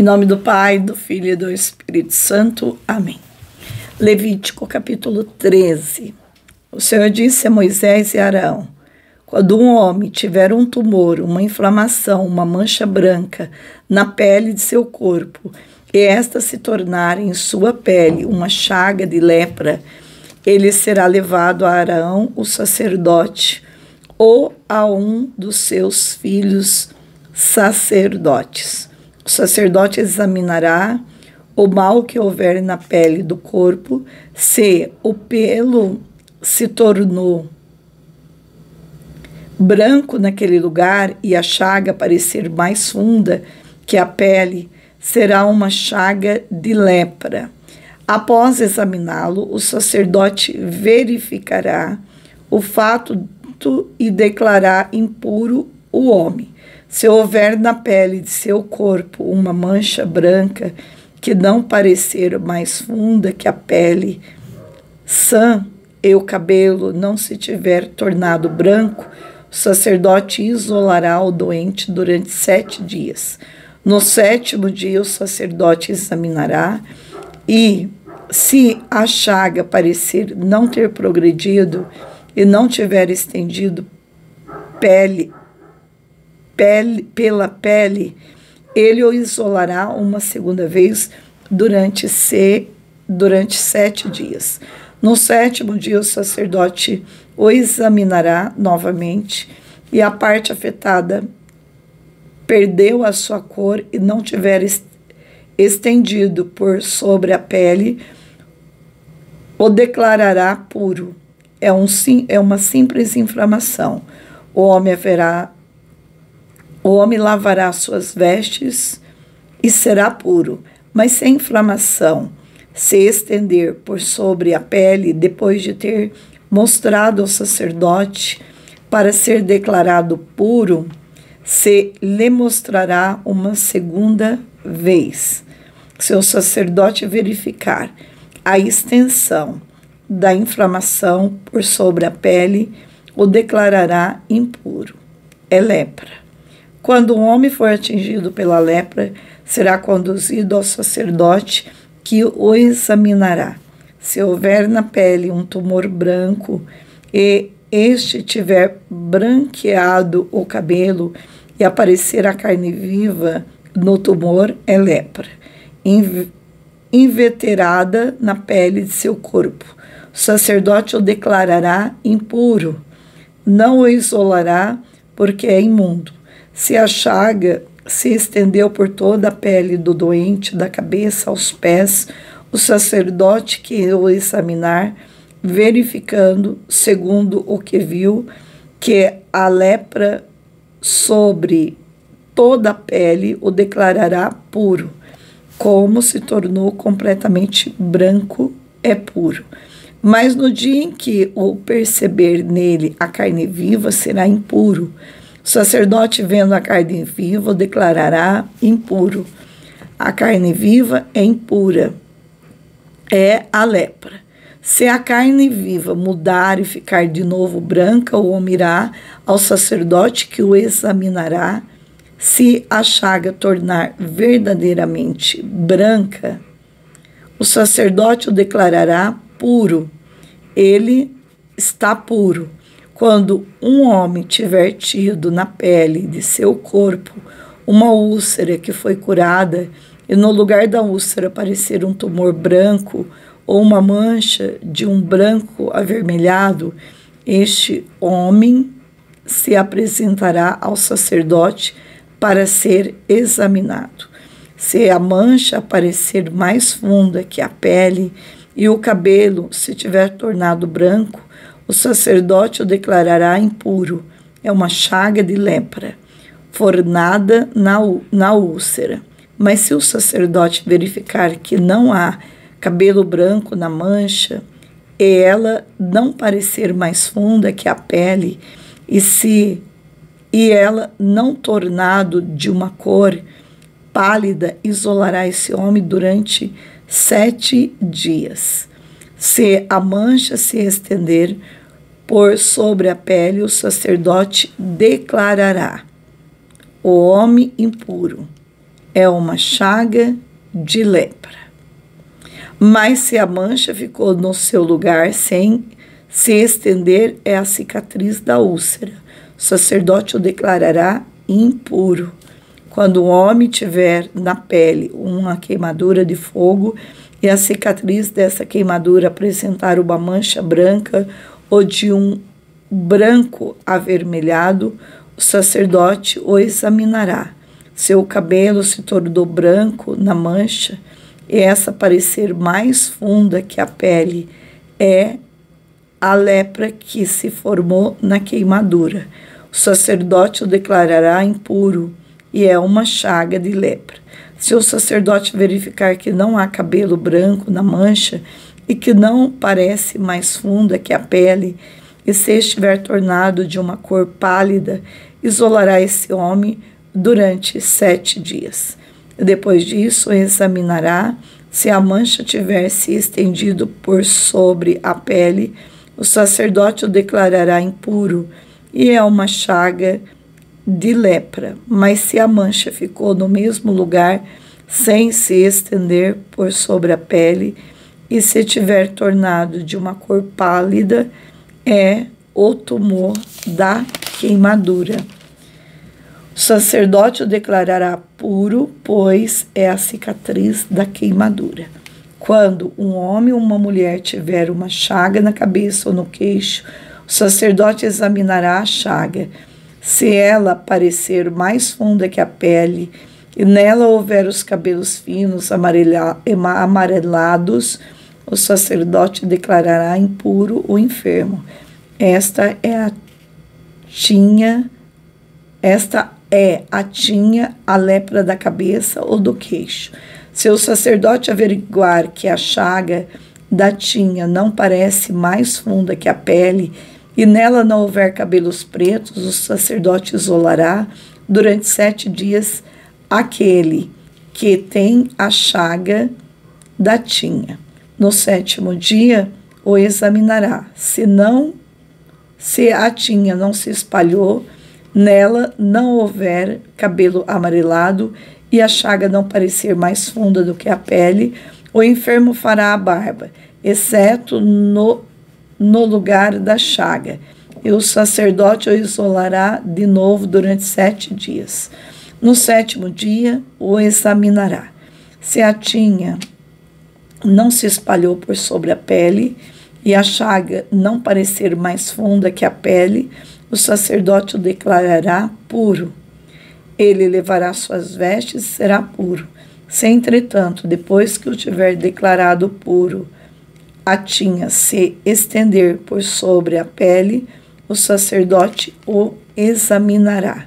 Em nome do Pai, do Filho e do Espírito Santo. Amém. Levítico capítulo 13. O Senhor disse a Moisés e Arão: Quando um homem tiver um tumor, uma inflamação, uma mancha branca na pele de seu corpo, e esta se tornar em sua pele uma chaga de lepra, ele será levado a Arão, o sacerdote, ou a um dos seus filhos sacerdotes o sacerdote examinará o mal que houver na pele do corpo, se o pelo se tornou branco naquele lugar e a chaga parecer mais funda que a pele, será uma chaga de lepra. Após examiná-lo, o sacerdote verificará o fato e declarar impuro o homem. Se houver na pele de seu corpo uma mancha branca que não parecer mais funda que a pele sã e o cabelo não se tiver tornado branco, o sacerdote isolará o doente durante sete dias. No sétimo dia, o sacerdote examinará e, se a chaga parecer não ter progredido e não tiver estendido pele pele, pela pele, ele o isolará uma segunda vez durante, se, durante sete dias. No sétimo dia, o sacerdote o examinará novamente e a parte afetada perdeu a sua cor e não tiver estendido por sobre a pele, o declarará puro. É, um, é uma simples inflamação. O homem haverá o homem lavará suas vestes e será puro, mas se a inflamação se estender por sobre a pele depois de ter mostrado ao sacerdote para ser declarado puro, se lhe mostrará uma segunda vez. Se o sacerdote verificar a extensão da inflamação por sobre a pele, o declarará impuro. É lepra. Quando um homem for atingido pela lepra, será conduzido ao sacerdote que o examinará. Se houver na pele um tumor branco e este tiver branqueado o cabelo e aparecer a carne viva no tumor, é lepra, inveterada na pele de seu corpo. O sacerdote o declarará impuro, não o isolará, porque é imundo. Se a chaga se estendeu por toda a pele do doente, da cabeça aos pés, o sacerdote que o examinar, verificando, segundo o que viu, que a lepra sobre toda a pele o declarará puro, como se tornou completamente branco, é puro. Mas no dia em que o perceber nele a carne viva, será impuro o sacerdote, vendo a carne viva, declarará impuro. A carne viva é impura, é a lepra. Se a carne viva mudar e ficar de novo branca, o homem irá ao sacerdote que o examinará. Se a chaga tornar verdadeiramente branca, o sacerdote o declarará puro. Ele está puro. Quando um homem tiver tido na pele de seu corpo uma úlcera que foi curada e no lugar da úlcera aparecer um tumor branco ou uma mancha de um branco avermelhado, este homem se apresentará ao sacerdote para ser examinado. Se a mancha aparecer mais funda que a pele e o cabelo se tiver tornado branco, o sacerdote o declarará impuro. É uma chaga de lepra, fornada na, na úlcera. Mas se o sacerdote verificar que não há cabelo branco na mancha, e ela não parecer mais funda que a pele, e se e ela não tornado de uma cor pálida, isolará esse homem durante sete dias. Se a mancha se estender por sobre a pele, o sacerdote declarará: o homem impuro é uma chaga de lepra. Mas se a mancha ficou no seu lugar sem se estender, é a cicatriz da úlcera. O sacerdote o declarará impuro. Quando o homem tiver na pele uma queimadura de fogo e a cicatriz dessa queimadura apresentar uma mancha branca ou de um branco avermelhado, o sacerdote o examinará. Seu cabelo se tornou branco na mancha e essa parecer mais funda que a pele é a lepra que se formou na queimadura. O sacerdote o declarará impuro e é uma chaga de lepra. Se o sacerdote verificar que não há cabelo branco na mancha e que não parece mais funda que a pele, e se estiver tornado de uma cor pálida, isolará esse homem durante sete dias. Depois disso, examinará se a mancha tiver se estendido por sobre a pele, o sacerdote o declarará impuro e é uma chaga de lepra. Mas se a mancha ficou no mesmo lugar, sem se estender por sobre a pele, e se tiver tornado de uma cor pálida, é o tumor da queimadura. O sacerdote o declarará puro, pois é a cicatriz da queimadura. Quando um homem ou uma mulher tiver uma chaga na cabeça ou no queixo, o sacerdote examinará a chaga. Se ela parecer mais funda que a pele, e nela houver os cabelos finos amarelados, o sacerdote declarará impuro o enfermo. Esta é a tinha, esta é a tinha, a lepra da cabeça ou do queixo. Se o sacerdote averiguar que a chaga da tinha não parece mais funda que a pele, e nela não houver cabelos pretos, o sacerdote isolará durante sete dias aquele que tem a chaga da tinha. No sétimo dia o examinará. Se não, se a tinha não se espalhou, nela não houver cabelo amarelado e a chaga não parecer mais funda do que a pele, o enfermo fará a barba, exceto no, no lugar da chaga, e o sacerdote o isolará de novo durante sete dias. No sétimo dia o examinará. Se a tinha não se espalhou por sobre a pele e a chaga não parecer mais funda que a pele, o sacerdote o declarará puro. Ele levará suas vestes e será puro. Se, entretanto, depois que o tiver declarado puro, a tinha se estender por sobre a pele, o sacerdote o examinará.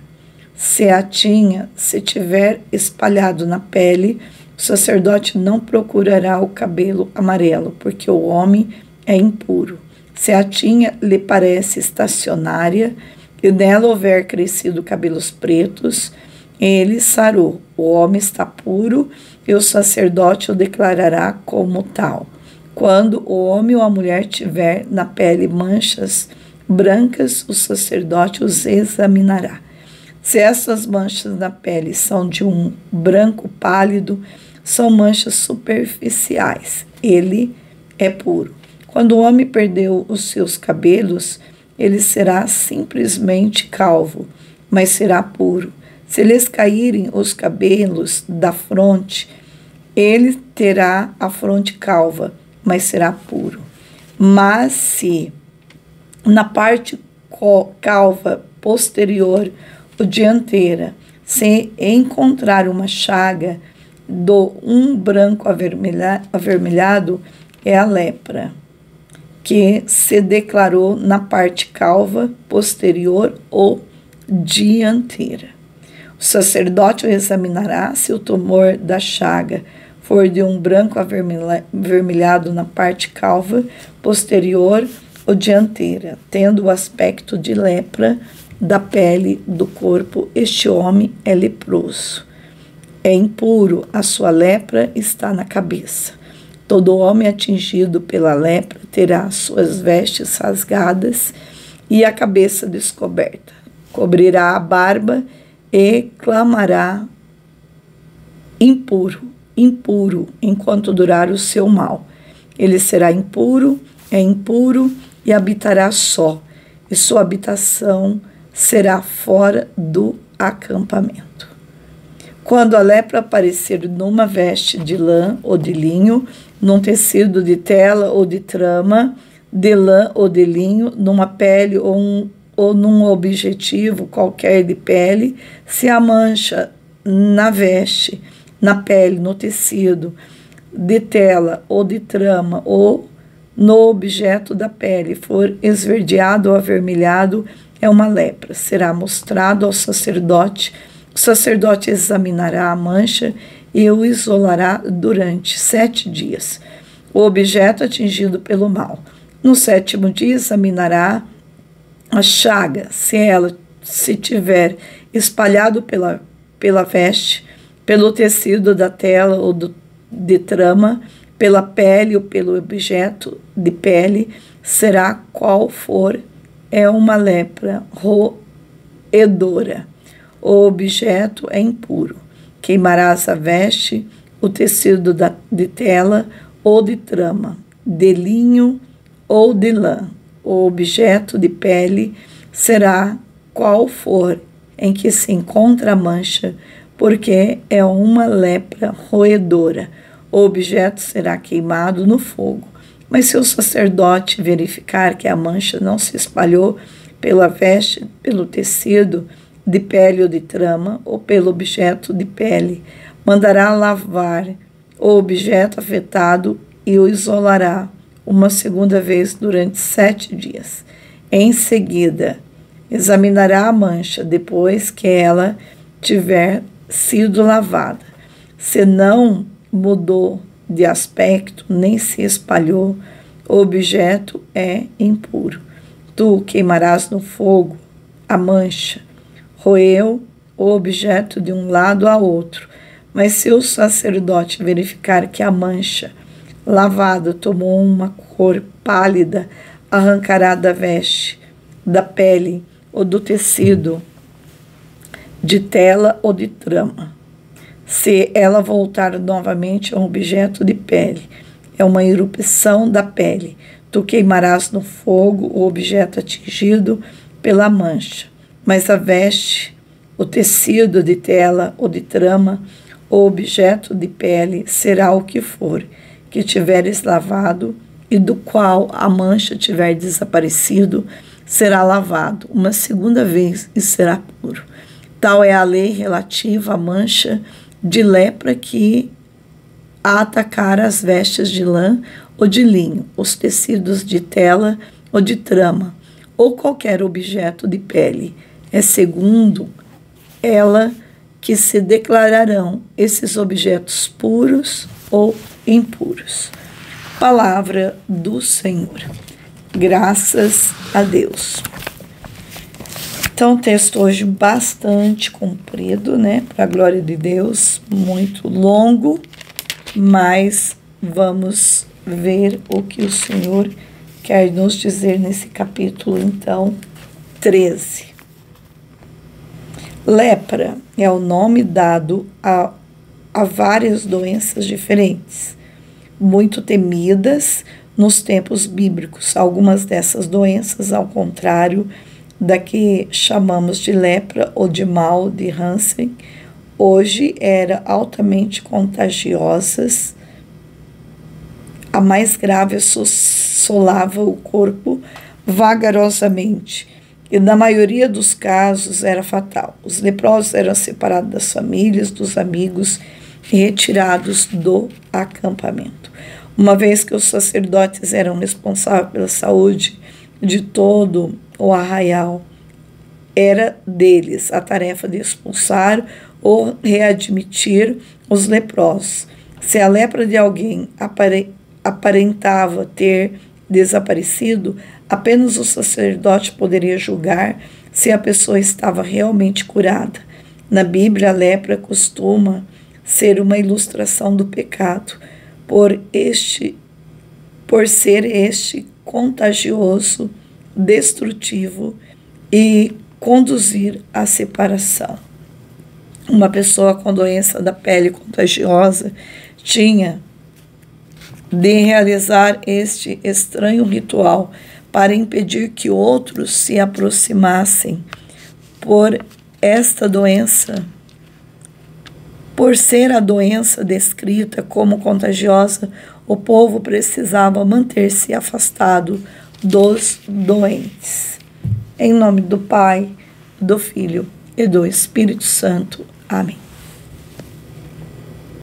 Se a tinha se tiver espalhado na pele, o sacerdote não procurará o cabelo amarelo, porque o homem é impuro. Se a tinha lhe parece estacionária e nela houver crescido cabelos pretos, ele sarou. O homem está puro e o sacerdote o declarará como tal. Quando o homem ou a mulher tiver na pele manchas brancas, o sacerdote os examinará. Se essas manchas na pele são de um branco pálido, são manchas superficiais. Ele é puro. Quando o homem perdeu os seus cabelos, ele será simplesmente calvo, mas será puro. Se lhes caírem os cabelos da fronte, ele terá a fronte calva, mas será puro. Mas se na parte calva posterior ou dianteira se encontrar uma chaga do um branco avermelhado, é a lepra que se declarou na parte calva, posterior ou dianteira. O sacerdote o examinará se o tumor da chaga for de um branco avermelhado na parte calva, posterior ou dianteira, tendo o aspecto de lepra da pele do corpo, este homem é leproso. É impuro, a sua lepra está na cabeça. Todo homem atingido pela lepra terá suas vestes rasgadas e a cabeça descoberta. Cobrirá a barba e clamará impuro, impuro, enquanto durar o seu mal. Ele será impuro, é impuro e habitará só, e sua habitação será fora do acampamento. Quando a lepra aparecer numa veste de lã ou de linho, num tecido de tela ou de trama, de lã ou de linho, numa pele ou, um, ou num objetivo qualquer de pele, se a mancha na veste, na pele, no tecido, de tela ou de trama ou no objeto da pele for esverdeado ou avermelhado, é uma lepra. Será mostrado ao sacerdote. O sacerdote examinará a mancha e o isolará durante sete dias. O objeto atingido pelo mal. No sétimo dia examinará a chaga, se ela se tiver espalhado pela, pela veste, pelo tecido da tela ou do, de trama, pela pele ou pelo objeto de pele, será qual for, é uma lepra roedora. O objeto é impuro. Queimarás a veste, o tecido da, de tela ou de trama, de linho ou de lã. O objeto de pele será qual for em que se encontra a mancha, porque é uma lepra roedora o objeto será queimado no fogo. Mas se o sacerdote verificar que a mancha não se espalhou pela veste, pelo tecido de pele ou de trama, ou pelo objeto de pele, mandará lavar o objeto afetado e o isolará uma segunda vez durante sete dias. Em seguida, examinará a mancha depois que ela tiver sido lavada. Se não mudou de aspecto, nem se espalhou, o objeto é impuro. Tu queimarás no fogo a mancha, roeu o objeto de um lado a outro. Mas se o sacerdote verificar que a mancha lavada tomou uma cor pálida, arrancará da veste, da pele ou do tecido, de tela ou de trama se ela voltar novamente a um objeto de pele. É uma erupção da pele. Tu queimarás no fogo o objeto atingido pela mancha. Mas a veste, o tecido de tela ou de trama, o objeto de pele será o que for, que tiveres lavado e do qual a mancha tiver desaparecido, será lavado uma segunda vez e será puro. Tal é a lei relativa à mancha de lepra que a atacar as vestes de lã ou de linho, os tecidos de tela ou de trama, ou qualquer objeto de pele. É segundo ela que se declararão esses objetos puros ou impuros. Palavra do Senhor. Graças a Deus. Então, texto hoje bastante comprido, né? Para a glória de Deus, muito longo, mas vamos ver o que o Senhor quer nos dizer nesse capítulo, então, 13. Lepra é o nome dado a, a várias doenças diferentes, muito temidas nos tempos bíblicos. Algumas dessas doenças, ao contrário, da que chamamos de lepra ou de mal de Hansen, hoje era altamente contagiosas. A mais grave assolava o corpo vagarosamente e, na maioria dos casos, era fatal. Os leprosos eram separados das famílias, dos amigos e retirados do acampamento. Uma vez que os sacerdotes eram responsáveis pela saúde de todo o arraial. Era deles a tarefa de expulsar ou readmitir os leprosos. Se a lepra de alguém aparentava ter desaparecido, apenas o sacerdote poderia julgar se a pessoa estava realmente curada. Na Bíblia, a lepra costuma ser uma ilustração do pecado, por este por ser este contagioso destrutivo e conduzir à separação. uma pessoa com doença da pele contagiosa tinha de realizar este estranho ritual para impedir que outros se aproximassem por esta doença. Por ser a doença descrita como contagiosa, o povo precisava manter-se afastado dos doentes. Em nome do Pai, do Filho e do Espírito Santo. Amém.